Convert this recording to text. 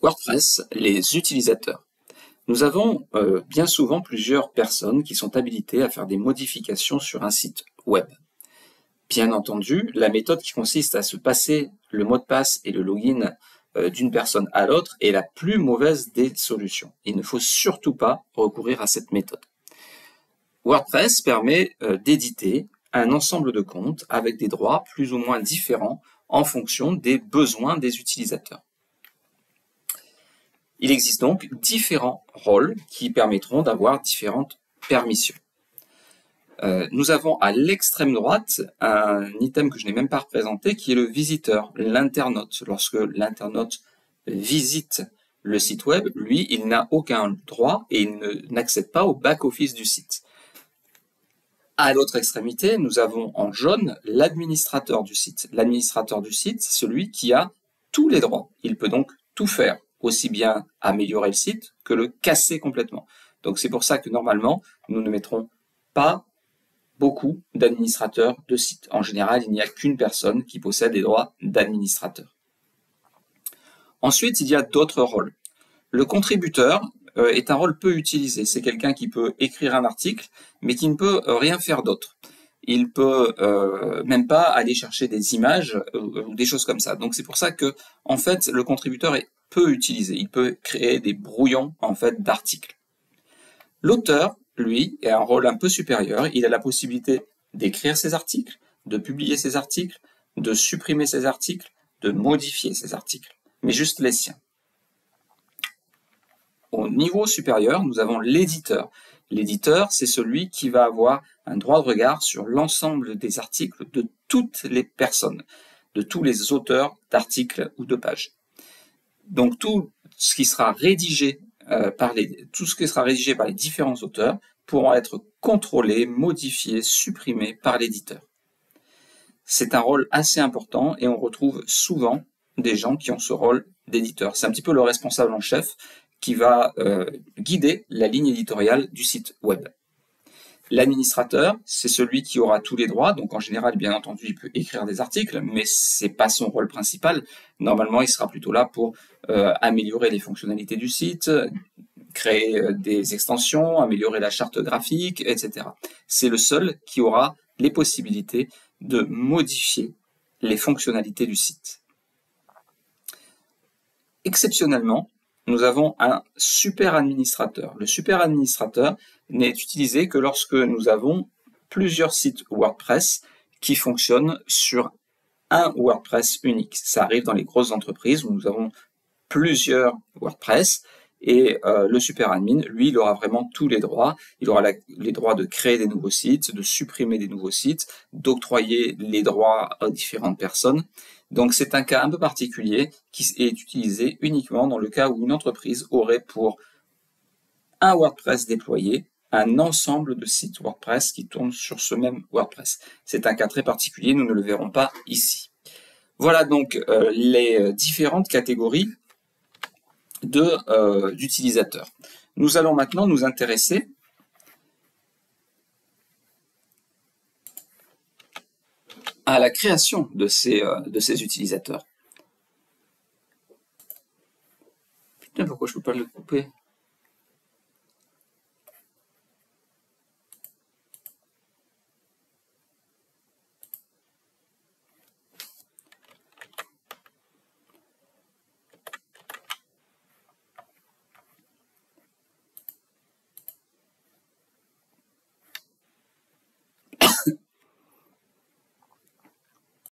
WordPress, les utilisateurs. Nous avons euh, bien souvent plusieurs personnes qui sont habilitées à faire des modifications sur un site web. Bien entendu, la méthode qui consiste à se passer le mot de passe et le login euh, d'une personne à l'autre est la plus mauvaise des solutions. Il ne faut surtout pas recourir à cette méthode. WordPress permet euh, d'éditer un ensemble de comptes avec des droits plus ou moins différents en fonction des besoins des utilisateurs. Il existe donc différents rôles qui permettront d'avoir différentes permissions. Euh, nous avons à l'extrême droite un item que je n'ai même pas représenté qui est le visiteur, l'internaute. Lorsque l'internaute visite le site web, lui, il n'a aucun droit et il n'accède pas au back-office du site. À l'autre extrémité, nous avons en jaune l'administrateur du site. L'administrateur du site, c'est celui qui a tous les droits. Il peut donc tout faire aussi bien améliorer le site que le casser complètement. Donc c'est pour ça que normalement, nous ne mettrons pas beaucoup d'administrateurs de sites. En général, il n'y a qu'une personne qui possède les droits d'administrateur. Ensuite, il y a d'autres rôles. Le contributeur euh, est un rôle peu utilisé. C'est quelqu'un qui peut écrire un article, mais qui ne peut rien faire d'autre. Il peut euh, même pas aller chercher des images euh, ou des choses comme ça. Donc c'est pour ça que, en fait, le contributeur est peut utiliser. Il peut créer des brouillons en fait d'articles. L'auteur, lui, a un rôle un peu supérieur. Il a la possibilité d'écrire ses articles, de publier ses articles, de supprimer ses articles, de modifier ses articles, mais juste les siens. Au niveau supérieur, nous avons l'éditeur. L'éditeur, c'est celui qui va avoir un droit de regard sur l'ensemble des articles de toutes les personnes, de tous les auteurs d'articles ou de pages. Donc tout ce qui sera rédigé euh, par les, tout ce qui sera rédigé par les différents auteurs pourront être contrôlés, modifiés, supprimés par l'éditeur. C'est un rôle assez important et on retrouve souvent des gens qui ont ce rôle d'éditeur. C'est un petit peu le responsable en chef qui va euh, guider la ligne éditoriale du site web. L'administrateur, c'est celui qui aura tous les droits, donc en général, bien entendu, il peut écrire des articles, mais c'est pas son rôle principal. Normalement, il sera plutôt là pour euh, améliorer les fonctionnalités du site, créer euh, des extensions, améliorer la charte graphique, etc. C'est le seul qui aura les possibilités de modifier les fonctionnalités du site. Exceptionnellement, nous avons un super administrateur. Le super administrateur n'est utilisé que lorsque nous avons plusieurs sites WordPress qui fonctionnent sur un WordPress unique. Ça arrive dans les grosses entreprises où nous avons plusieurs WordPress et euh, le super admin, lui, il aura vraiment tous les droits. Il aura les droits de créer des nouveaux sites, de supprimer des nouveaux sites, d'octroyer les droits à différentes personnes. Donc c'est un cas un peu particulier qui est utilisé uniquement dans le cas où une entreprise aurait pour un WordPress déployé un ensemble de sites WordPress qui tournent sur ce même WordPress. C'est un cas très particulier, nous ne le verrons pas ici. Voilà donc euh, les différentes catégories euh, d'utilisateurs. nous allons maintenant nous intéresser à la création de ces, euh, de ces utilisateurs. Putain, pourquoi je ne peux pas le couper?